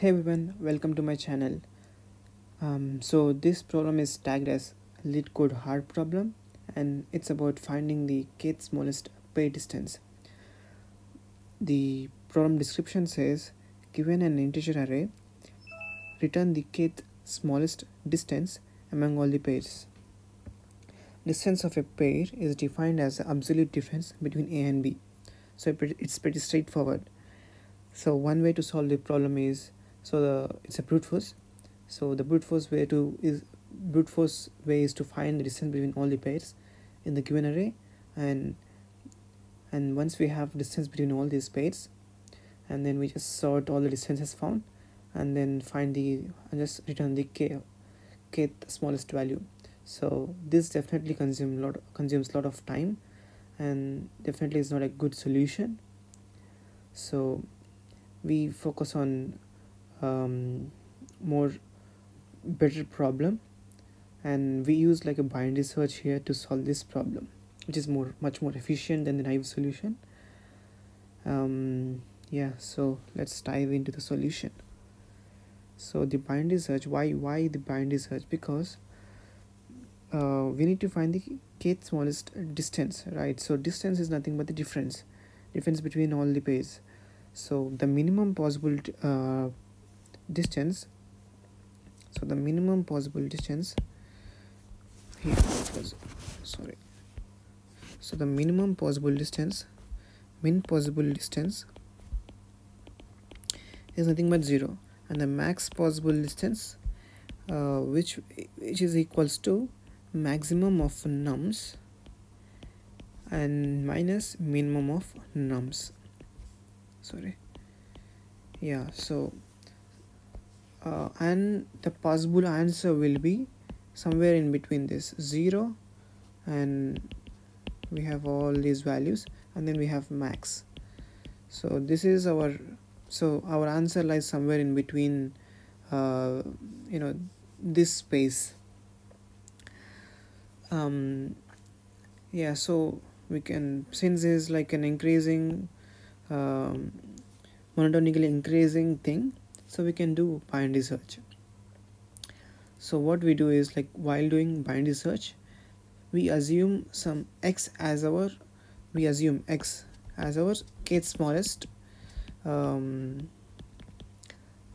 hey everyone welcome to my channel. Um, so this problem is tagged as LeetCode hard problem and it's about finding the kth smallest pair distance. The problem description says given an integer array return the kth smallest distance among all the pairs. Distance of a pair is defined as the absolute difference between a and b. So it's pretty straightforward. So one way to solve the problem is so the it's a brute force. So the brute force way to is brute force way is to find the distance between all the pairs in the given array. And and once we have distance between all these pairs and then we just sort all the distances found and then find the and just return the k kth smallest value. So this definitely consume lot consumes a lot of time and definitely is not a good solution. So we focus on um, more better problem. And we use like a binary search here to solve this problem which is more much more efficient than the naive solution. Um, yeah so let's dive into the solution. So the binary search why why the binary search because uh, we need to find the kth smallest distance right? So distance is nothing but the difference difference between all the pairs. So the minimum possible uh, distance. So the minimum possible distance here was sorry. So the minimum possible distance min possible distance is nothing but zero. And the max possible distance uh, which which is equals to maximum of nums and minus minimum of nums. Sorry. Yeah so uh, and the possible answer will be somewhere in between this 0 and we have all these values and then we have max. So this is our so our answer lies somewhere in between uh, you know this space. Um yeah so we can since is like an increasing um, monotonically increasing thing so we can do binary search so what we do is like while doing binary search we assume some x as our we assume x as our kth smallest um,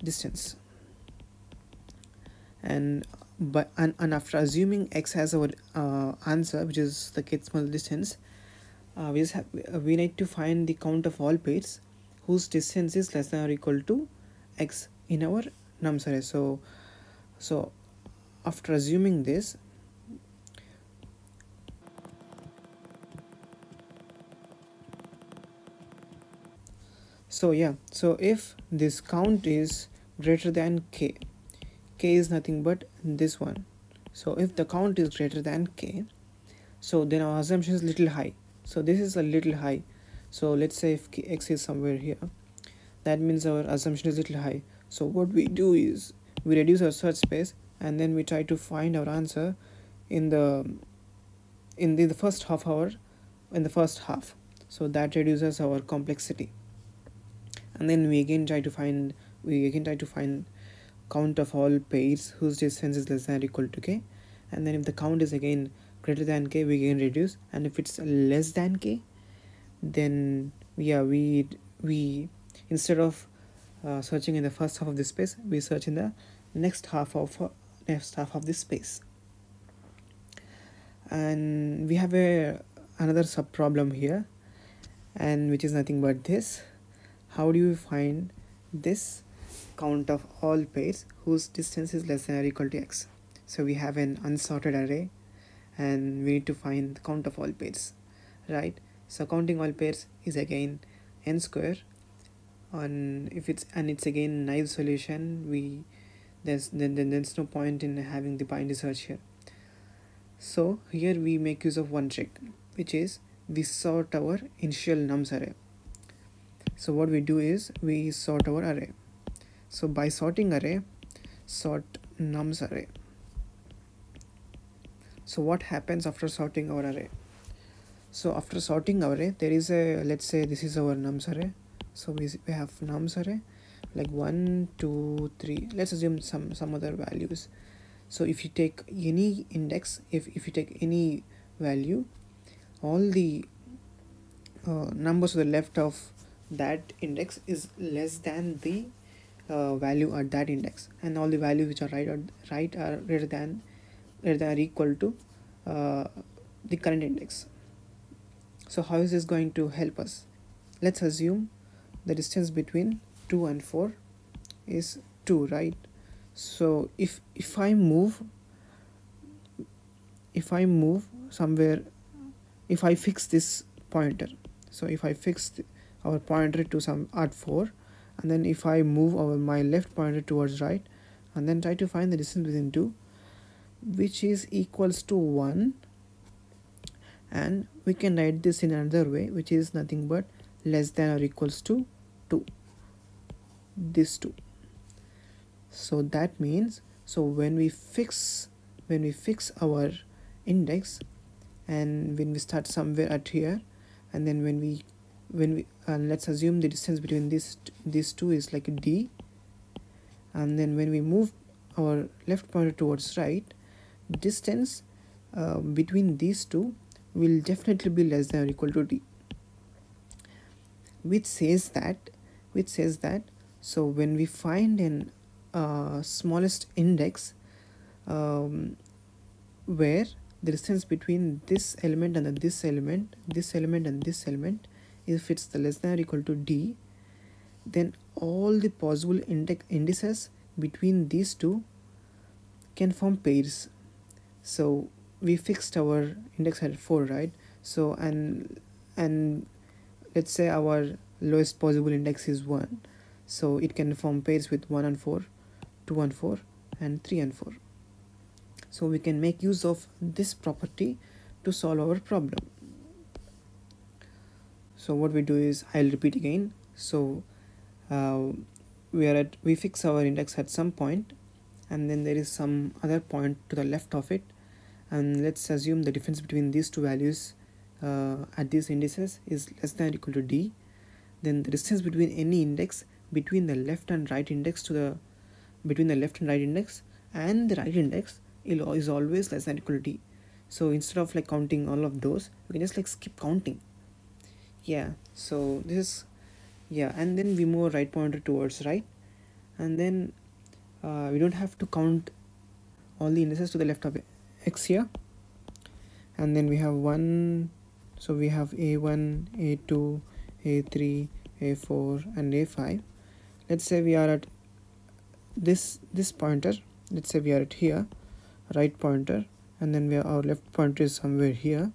distance. And but and, and after assuming x as our uh, answer which is the kth small distance uh, we just have, we need to find the count of all pairs whose distance is less than or equal to x in our nums array so so after assuming this so yeah. So if this count is greater than k k is nothing but this one. So if the count is greater than k so then our assumption is little high. So this is a little high. So let's say if x is somewhere here that means our assumption is little high. So what we do is we reduce our search space and then we try to find our answer in the in the, the first half hour in the first half. So that reduces our complexity. And then we again try to find we again try to find count of all pairs whose distance is less than or equal to k. And then if the count is again greater than k we can reduce. And if it's less than k then yeah we we instead of uh, searching in the first half of the space we search in the next half of uh, next half of this space. And we have a another sub problem here and which is nothing but this. How do you find this count of all pairs whose distance is less than or equal to x? So we have an unsorted array and we need to find the count of all pairs right? So counting all pairs is again n square on if it's and it's again naive solution we there's then, then there's no point in having the binary search here. So here we make use of one trick which is we sort our initial nums array. So what we do is we sort our array. So by sorting array sort nums array. So what happens after sorting our array? So after sorting our array there is a let's say this is our nums array so we, we have nums array like one two three let's assume some some other values. So if you take any index if, if you take any value all the uh, numbers to the left of that index is less than the uh, value at that index. And all the values which are right or right are greater than greater than or equal to uh, the current index. So how is this going to help us? Let's assume the distance between 2 and 4 is 2 right? So if if I move if I move somewhere if I fix this pointer so if I fix our pointer to some at 4 and then if I move our my left pointer towards right and then try to find the distance between two which is equals to 1 and we can write this in another way which is nothing but less than or equals to 2 this 2 so that means so when we fix when we fix our index and when we start somewhere at here and then when we when we uh, let's assume the distance between these these two is like d and then when we move our left pointer towards right distance uh, between these two will definitely be less than or equal to d which says that which says that. So when we find an uh, smallest index um, where the distance between this element and this element this element and this element if it's the less than or equal to d then all the possible index indices between these two can form pairs. So we fixed our index at 4 right? So and and let's say our lowest possible index is 1 so it can form pairs with 1 and 4 2 and 4 and 3 and 4 so we can make use of this property to solve our problem. So what we do is I'll repeat again. So uh, we are at we fix our index at some point and then there is some other point to the left of it. And let's assume the difference between these two values uh, at these indices is less than or equal to d then the distance between any index between the left and right index to the between the left and right index and the right index is always less than equal to d so instead of like counting all of those we can just like skip counting. Yeah so this is yeah and then we move right pointer towards right. And then uh, we don't have to count all the indices to the left of x here. And then we have one so we have a1 a2 a3 a4 and a5 let's say we are at this this pointer. Let's say we are at here right pointer and then we are, our left pointer is somewhere here.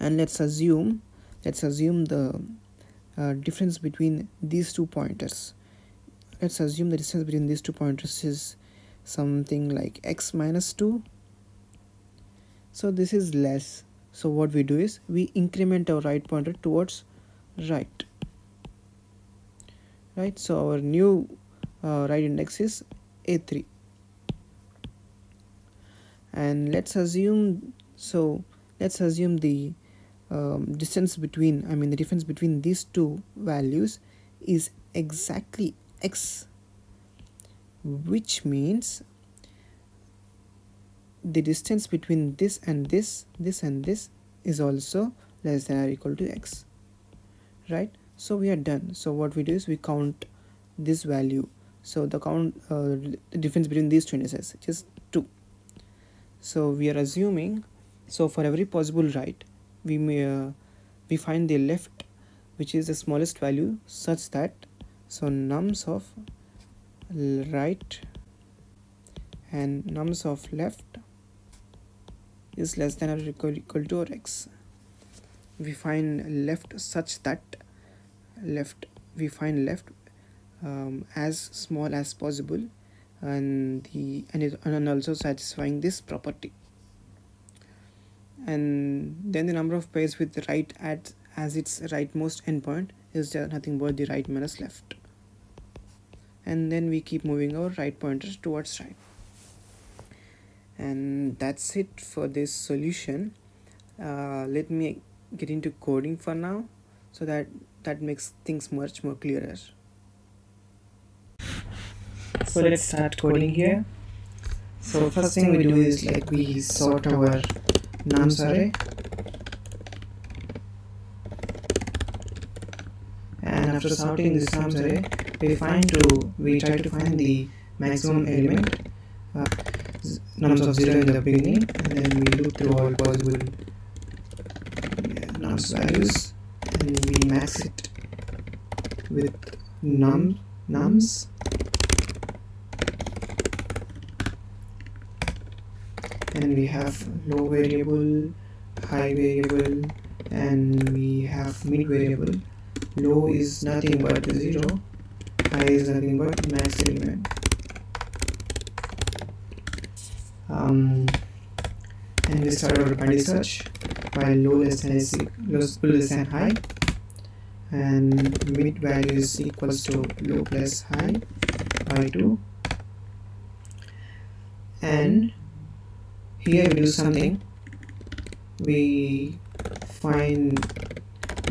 And let's assume let's assume the uh, difference between these two pointers. Let's assume the distance between these two pointers is something like x minus 2 so this is less. So what we do is we increment our right pointer towards right. Right so our new uh, right index is a3 and let's assume so let's assume the um, distance between I mean the difference between these two values is exactly x which means the distance between this and this this and this is also less than or equal to x right? So we are done. So what we do is we count this value. So the count uh, the difference between these two indices is 2 so we are assuming so for every possible right we may uh, we find the left which is the smallest value such that so nums of right and nums of left is less than or equal, equal to or x we find left such that left we find left um, as small as possible and the and, it, and also satisfying this property. And then the number of pairs with the right at as its rightmost endpoint is nothing but the right minus left. And then we keep moving our right pointers towards right. And that's it for this solution. Uh, let me get into coding for now so that that makes things much more clearer. So let's start coding here. so first thing we do is like we sort our nums array and after sorting this nums array we find to we try to find the maximum element uh, nums of 0 in the beginning and then we loop through all possible nums values and we max it with num nums. And we have low variable high variable and we have mid variable. Low is nothing but 0 high is nothing but max element. Um, and we start our binary search while low less than is less high. And mid value is equals to low plus high by 2 and here we do something. We find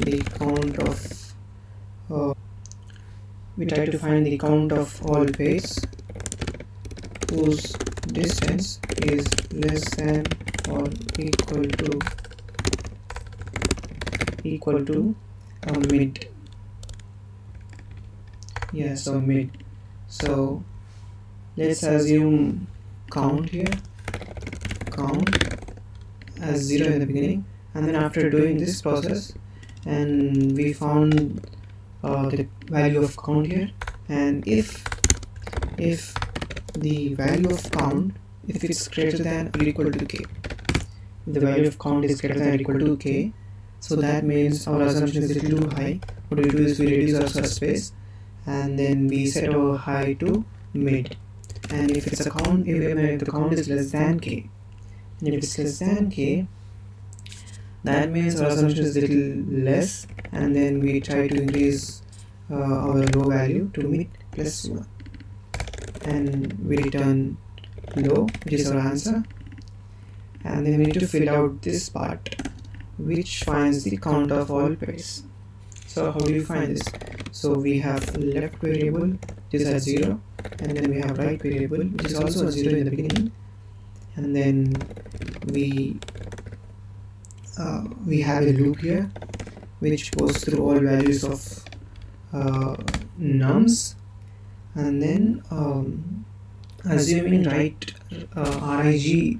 the count of uh, we try to find the count of all pairs whose distance is less than or equal to equal to a mid. Yeah so mid. So let's assume count here. Count as 0 in the beginning and then after doing this process and we found uh, the value of count here. And if if the value of count if it's greater than or equal to k the value of count is greater than or equal to k so that means our assumption is a little too high. What we do is we reduce our search space and then we set our high to mid. And if it's a count if, the count is less than k and if it's less than k that means our assumption is a little less and then we try to increase uh, our low value to mid plus 1 and we return low which is our answer. And then we need to fill out this part which finds the count of all pairs. So how do you find this? So we have left variable which is at 0 and then we have right variable which is also a 0 in the beginning. And then we uh, we have a loop here which goes through all values of uh, nums. And then um, assuming right uh, RIG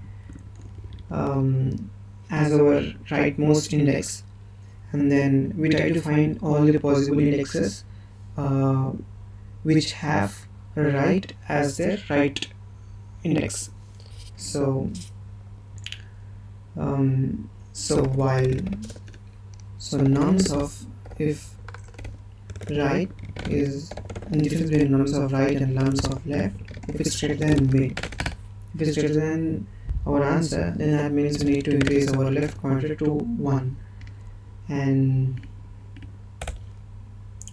um, as our rightmost index. And then we try to find all the possible indexes uh, which have right as their right index. So um, so while so nums of if right is the difference between nums of right and nums of left if it's greater than mid if it's greater than our answer then that means we need to increase our left pointer to 1 and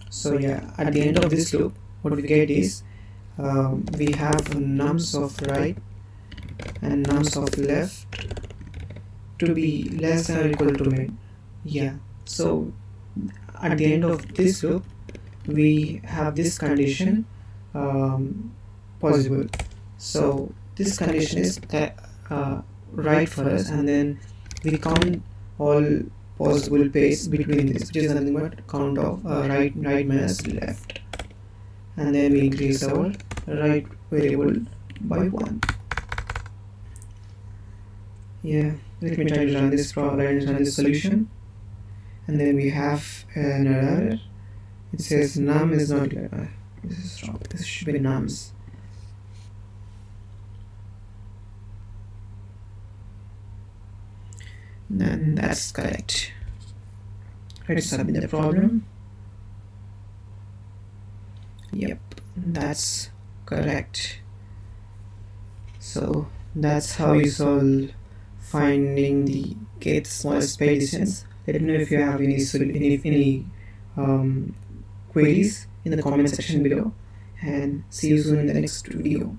so yeah at the end of this loop what we get is um, we have nums of right and nums of left to be less than or equal to mid yeah. So at the end of this loop we have this condition um, possible. So this condition is that uh, right for us and then we count all possible pairs between this which is nothing but count of uh, right right minus left. And then we increase our right variable by one. Yeah let me try to run this problem and run this solution. And then we have an error. It says num is not uh, this is wrong. This should be nums then that's correct. let's submit the problem? Yep that's correct. So that's how you solve finding the kth smallest pair distance let me know if you have any any, any um, queries in the comment section below. And see you soon in the next video